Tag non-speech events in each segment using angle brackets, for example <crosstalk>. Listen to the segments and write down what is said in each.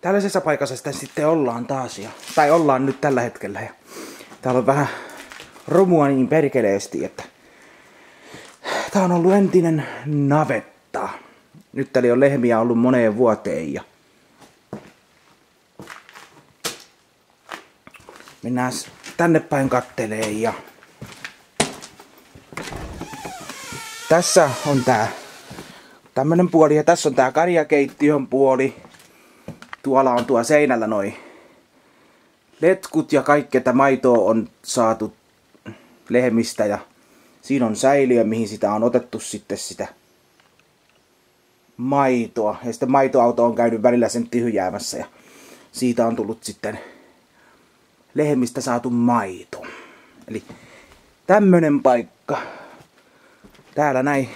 tällaisessa paikassa sitä sitten ollaan taas. Ja, tai ollaan nyt tällä hetkellä. Ja täällä on vähän romua niin perkeleesti, että tää on ollut entinen navetta. Nyt täällä on lehmiä ollut moneen vuoteen ja mennään tänne päin kattelee ja tässä on tää tämmönen puoli ja tässä on tää karjakeittiön puoli. Tuolla on tuo seinällä noin letkut ja kaikki, että maitoa on saatu lehmistä ja siinä on säiliö, mihin sitä on otettu sitten sitä maitoa. Ja sitten maitoauto on käynyt välillä sen tyhjäämässä ja siitä on tullut sitten lehmistä saatu maito. Eli tämmönen paikka. Täällä näin.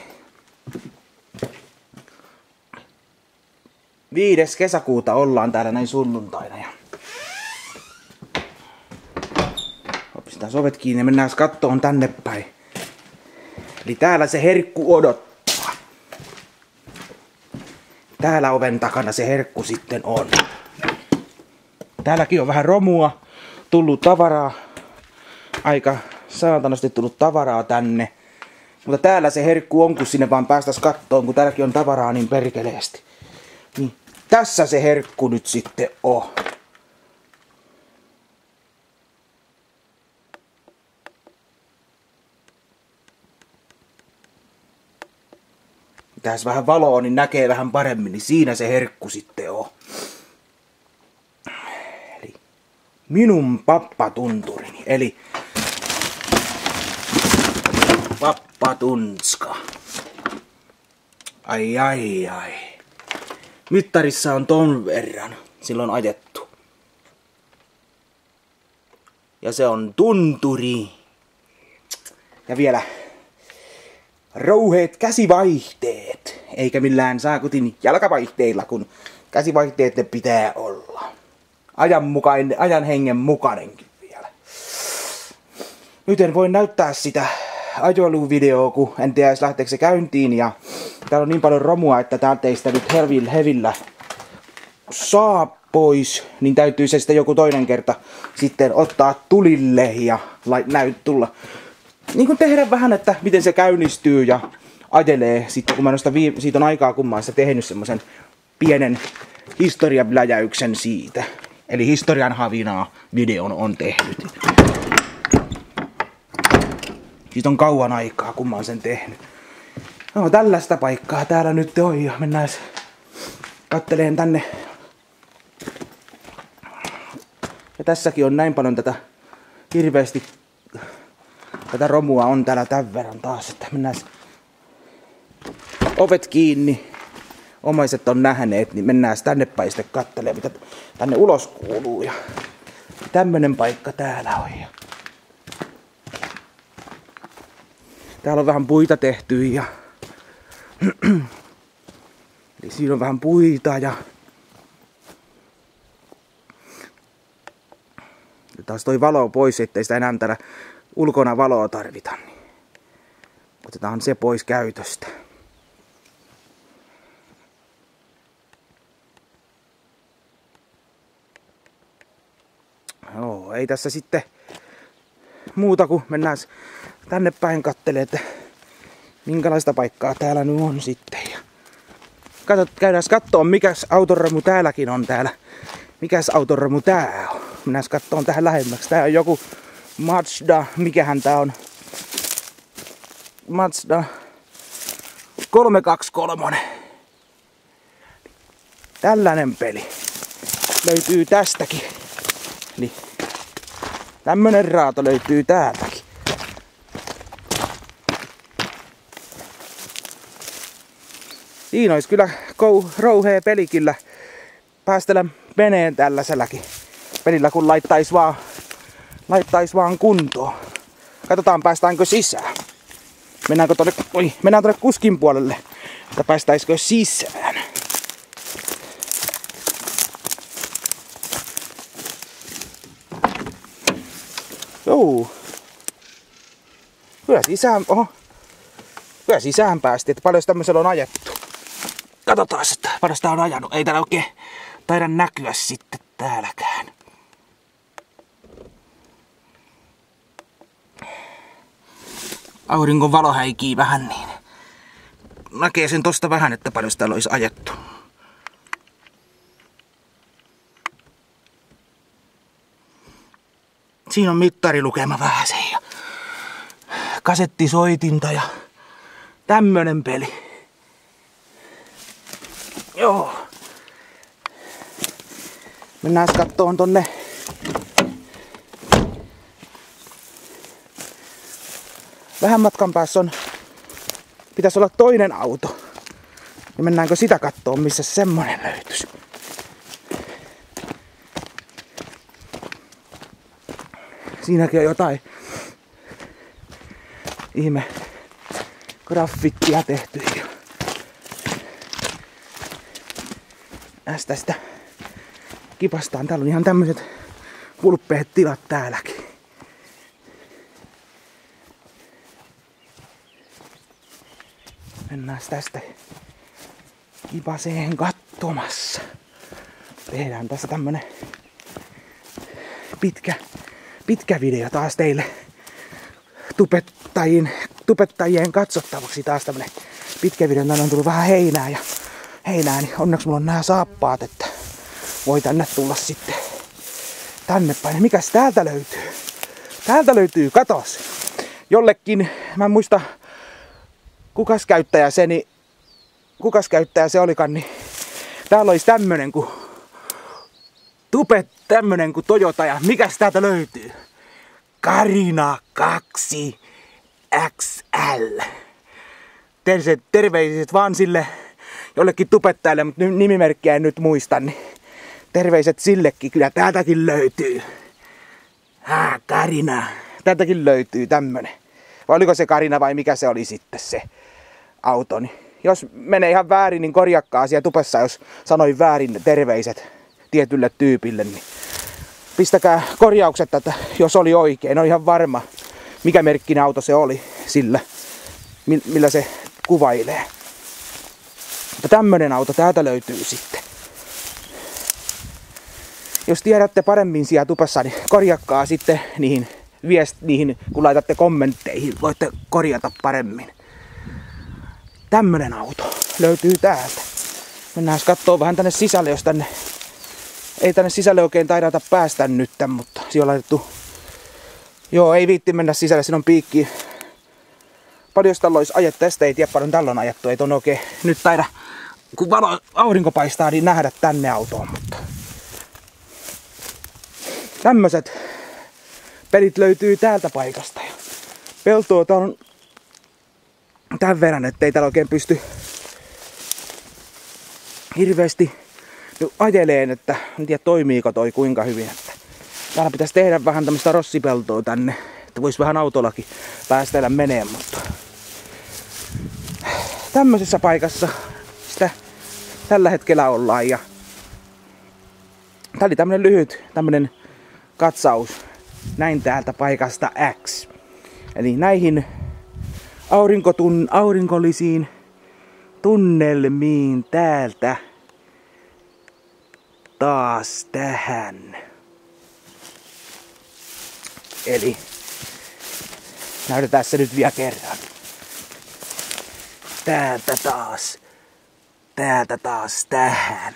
Viides kesäkuuta ollaan täällä näin sunnuntaina. Ja Pistetään sovet kiinni ja mennään kattoon tänne päin. Eli täällä se herkku odottaa. Täällä oven takana se herkku sitten on. Täälläkin on vähän romua, tullut tavaraa. Aika saatanasti tullut tavaraa tänne. Mutta täällä se herkku on, kun sinne vaan päästäis kattoon, kun täälläkin on tavaraa niin perkeleesti. Tässä se herkku nyt sitten on. Tässä vähän valoa, niin näkee vähän paremmin, niin siinä se herkku sitten on. Eli minun pappatunturini, eli pappatunska. Ai ai ai. Mittarissa on ton verran silloin ajettu. Ja se on tunturi. Ja vielä rouheet käsivaihteet, eikä millään saakutin jalkavaihteilla, kun käsivaihteet ne pitää olla. Ajan, mukain, ajan hengen mukainenkin vielä. Nyt en voi näyttää sitä ajoiluvideoa, kun en tiedä lähteekö se käyntiin. Ja täällä on niin paljon romua, että täältä ei sitä nyt hevillä, hevillä saa pois, niin täytyy se sitten joku toinen kerta sitten ottaa tulille ja näyt tulla niin kuin tehdä vähän, että miten se käynnistyy ja ajelee. Sitten kun mä noista siitä on aikaa, kun mä oon tehnyt semmoisen pienen historialäjäyksen siitä. Eli historian havinaa videon on tehnyt. Siitä on kauan aikaa, kun mä oon sen tehnyt. No, tällaista paikkaa täällä nyt on ja mennään katteleen tänne. Ja tässäkin on näin paljon tätä hirveästi tätä romua on täällä tämän verran taas, että mennään ovet kiinni. Omaiset on nähneet, niin mennään tänne päin sitten mitä tänne ulos kuuluu. Ja tämmönen paikka täällä on. Täällä on vähän puita tehty ja Eli <clears throat> siinä on vähän puita ja ja taas toi valo pois, ettei sitä enää täällä ulkona valoa tarvita, niin otetaan se pois käytöstä. Joo, ei tässä sitten muuta kuin mennään tänne päin kattelemaan, että minkälaista paikkaa täällä nyt on sitten. Ja katsot, käydään kattoon, mikäs autoromu täälläkin on täällä. Mikäs autoromu tää on. Mennään kattoon tähän lähemmäksi. Tää on joku Mazda, mikähän tää on? Mazda 323. Tällainen peli. Löytyy tästäkin. Niin. Tämmönen raato löytyy täältäkin. Siinä olisi kyllä kou, rouhea peli kyllä päästellä meneen tällaisellakin pelillä, kun laittais vaan laittais vaan kuntoon. Katsotaan päästäänkö sisään. Mennäänkö tonne, oi, mennään tonne kuskin puolelle, että päästäisikö sisään. Joo. Kyllä sisään, oho. Kyllä sisään päästi, että paljon tämmöisellä on ajettu. Katsotaan, että paljon sitä on ajanut. Ei täällä oikein taida näkyä sitten täälläkään. Auringon valo häikii vähän niin. Näkee sen tosta vähän, että paljon sitä olisi ajettu. Siinä on mittarilukema vähän se ja kasettisoitinta ja tämmönen peli. Joo. Mennään kattoon tonne vähän matkan päässä on, pitäisi olla toinen auto. Ja mennäänkö sitä kattoon, missä semmonen löytyisi. Siinäkin on jotain ihme graffittia tehty. Tästä sitä kipastaan. Täällä on ihan tämmöiset pulppeet tilat täälläkin. Mennään tästä kipaseen kattomassa. Tehdään tässä tämmönen pitkä, pitkä video taas teille tupettajien, tupettajien katsottavaksi. Taas tämmönen pitkä video. Tänne on tullut vähän heinää ja heinää, niin onneksi mulla on nämä saappaat, että voi tänne tulla sitten tänne päin. Mikäs täältä löytyy? Täältä löytyy, katos. Jollekin, mä en muista kukas käyttäjä se, niin kukas käyttäjä se olikaan, niin täällä olisi tämmönen kuin Tupe tämmönen kuin Toyota ja mikäs täältä löytyy? Karina 2 XL. Terveiset, terveiset vaan sille jollekin tupettajalle, mutta nimimerkkiä en nyt muista, niin terveiset sillekin. Kyllä täältäkin löytyy. Ah, Karina. Täältäkin löytyy tämmönen. Vai oliko se Karina vai mikä se oli sitten se autoni? Jos menee ihan väärin, niin korjakkaa siellä tupessa, jos sanoin väärin terveiset tietylle tyypille, niin pistäkää korjaukset, että jos oli oikein. On ihan varma, mikä merkkinen auto se oli sillä, millä se kuvailee. Mutta tämmönen auto täältä löytyy sitten. Jos tiedätte paremmin siellä tupassa, niin korjakkaa sitten niihin, viest, niihin, kun laitatte kommentteihin. Voitte korjata paremmin. Tämmönen auto löytyy täältä. Mennään katsoa vähän tänne sisälle, jos tänne... Ei tänne sisälle oikein taidata päästä nyt, mutta siellä on laitettu... Joo, ei viitti mennä sisälle, siinä on piikki. Paljon tällä olisi ajettu, tästä ei tiedä paljon tällä on ajettu, ei ton oikein nyt taida, kun valo, aurinko paistaa, niin nähdä tänne autoon, mutta tämmöiset pelit löytyy täältä paikasta. Ja peltoa on tämän verran, ettei täällä oikein pysty hirveästi ajeleen, että en tiedä toimiiko toi kuinka hyvin. Että täällä pitäisi tehdä vähän tämmöistä rossipeltoa tänne, että voisi vähän autollakin päästellä meneen, mutta tämmöisessä paikassa sitä tällä hetkellä ollaan ja Tää oli tämmönen lyhyt tämmönen katsaus näin täältä paikasta X. Eli näihin aurinkotun, aurinkollisiin tunnelmiin täältä taas tähän. Eli näytetään se nyt vielä kerran. Täältä taas. Täältä taas tähän.